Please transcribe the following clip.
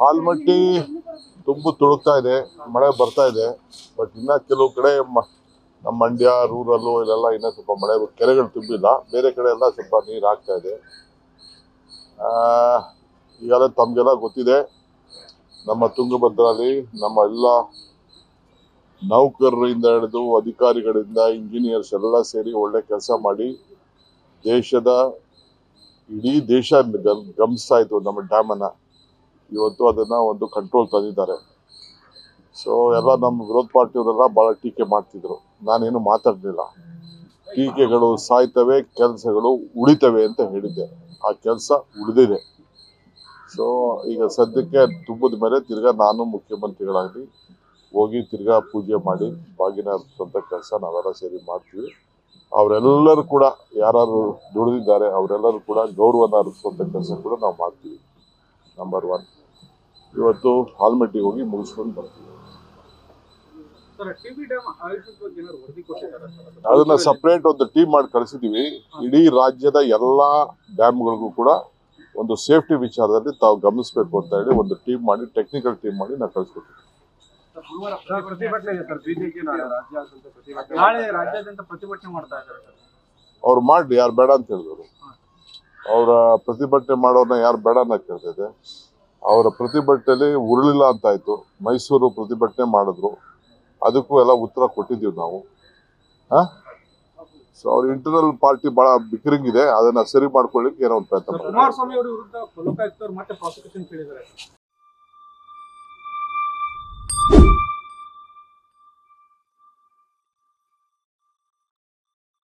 ಆಲ್ಮಟ್ಟಿ ತುಂಬು ತುಳುಕ್ತಾ ಇದೆ ಮಳೆ ಬರ್ತಾ ಇದೆ ಬಟ್ ಇನ್ನ ಕೆಲವು ಕಡೆ ನಮ್ಮ ಮಂಡ್ಯ ರೂರಲ್ಲು ಇಲ್ಲೆಲ್ಲ ಇನ್ನೂ ಸ್ವಲ್ಪ ಮಳೆ ಕೆರೆಗಳು ತುಂಬಿಲ್ಲ. ಬೇರೆ ಕಡೆ ಎಲ್ಲ ಸ್ವಲ್ಪ ನೀರು ಆಗ್ತಾ ಇದೆ. ಆ, ಈಗಾಗಲೇ ತಮಗೆಲ್ಲ ಗೊತ್ತಿದೆ ನಮ್ಮ ತುಂಗಭದ್ರಲ್ಲಿ ನಮ್ಮ ಎಲ್ಲ ನೌಕರರಿಂದ ಹಿಡಿದು ಅಧಿಕಾರಿಗಳಿಂದ ಇಂಜಿನಿಯರ್ಸ್ ಎಲ್ಲ ಸೇರಿ ಒಳ್ಳೆ ಕೆಲಸ ಮಾಡಿ ದೇಶದ ಇಡೀ ದೇಶ ಗಮ್- ಗಮನಿಸ್ತಾ ಇತ್ತು ನಮ್ಮ ಡ್ಯಾಮನ್ನ. ಇವತ್ತು ಅದನ್ನ ಒಂದು ಕಂಟ್ರೋಲ್ ತಂದಿದ್ದಾರೆ. ಸೊ ಎಲ್ಲ ನಮ್ಮ ವಿರೋಧ ಪಾರ್ಟಿಯವರೆಲ್ಲ ಬಹಳ ಟೀಕೆ ಮಾಡ್ತಿದ್ರು. ನಾನೇನು ಮಾತಾಡಲಿಲ್ಲ. ಟೀಕೆಗಳು ಸಾಯ್ತವೆ ಕೆಲಸಗಳು ಉಳಿತವೆ ಅಂತ ಹೇಳಿದ್ದೆ. ಆ ಕೆಲಸ ಉಳಿದಿದೆ. ಸೊ ಈಗ ಸದ್ಯಕ್ಕೆ ತುಂಬದ ಮೇಲೆ ತಿರ್ಗಾ ನಾನು ಮುಖ್ಯಮಂತ್ರಿಗಳಾಗಿ ಹೋಗಿ ತಿರ್ಗಾ ಪೂಜೆ ಮಾಡಿ ಬಾಗಿನ ಕೆಲಸ ನಾವೆಲ್ಲ ಸೇರಿ ಮಾಡ್ತೀವಿ. ಅವರೆಲ್ಲರೂ ಕೂಡ ಯಾರು ದುಡಿದಿದ್ದಾರೆ ಅವರೆಲ್ಲರೂ ಕೂಡ ಗೌರವನ ಅರ್ಪಿಸುವಂಥ ಕೆಲಸ ಕೂಡ ನಾವು ಮಾಡ್ತೀವಿ. ನಂಬರ್ ಒನ್ ಇವತ್ತು ಹಾಲ್ಮೆಟ್ಟಿಗೆ ಹೋಗಿ ಮುಗಿಸ್ಕೊಂಡು ಬರ್ತೀವಿ. ಅದನ್ನ ಸಪ್ರೇಟ್ ಒಂದು ಟೀಮ್ ಮಾಡಿ ಕಳಿಸಿದೀವಿ. ಇಡೀ ರಾಜ್ಯದ ಎಲ್ಲಾ ಡ್ಯಾಮ್ಗಳಿಗೂ ಕೂಡ ಒಂದು ಸೇಫ್ಟಿ ವಿಚಾರದಲ್ಲಿ ತಾವು ಗಮನಿಸಬೇಕು ಅಂತ ಹೇಳಿ ಒಂದು ಟೀಮ್ ಮಾಡಿ ಟೆಕ್ನಿಕಲ್ ಟೀಮ್ ಮಾಡಿ ನಾವು ಕಳಿಸ್ಕೊಡ್ತೀವಿ ಸರ್, ಪ್ರತಿಭಟನೆ ಇದೆ ಸರ್ ಬಿಜೆಪಿ ರಾಜ್ಯಾದ್ಯಂತ ಪ್ರತಿಭಟನೆ ನಾಳೆ ರಾಜ್ಯಾದ್ಯಂತ ಪ್ರತಿಭಟನೆ ಮಾಡ್ತಾ ಇದ್ದಾರೆ ಸರ್. ಅವ್ರು ಮಾಡಿ ಯಾರು ಬೇಡ ಅಂತ ಹೇಳಿದ್ರು. ಅವರ ಪ್ರತಿಭಟನೆ ಮಾಡೋರ್ನ ಯಾರು ಬೇಡ ಅಂತ ಕೇಳ್ತಿದೆ. ಅವರ ಪ್ರತಿಭಟನೆಯಲ್ಲಿ ಉರುಳಿಲ್ಲ ಅಂತಾಯ್ತು ಮೈಸೂರು ಪ್ರತಿಭಟನೆ ಮಾಡಿದ್ರು. ಅದಕ್ಕೂ ಎಲ್ಲ ಉತ್ತರ ಕೊಟ್ಟಿದ್ದೀವಿ ನಾವು. ಸೊ ಅವ್ರ ಇಂಟರ್ನಲ್ ಪಾರ್ಟಿ ಬಹಳ ಬಿಕ್ರಿಂಗ್ ಇದೆ. ಅದನ್ನ ಸರಿ ಮಾಡ್ಕೊಳ್ಳಿಕ್ಕೆ ಏನೋ ಒಂದು ಪ್ರಯತ್ನ you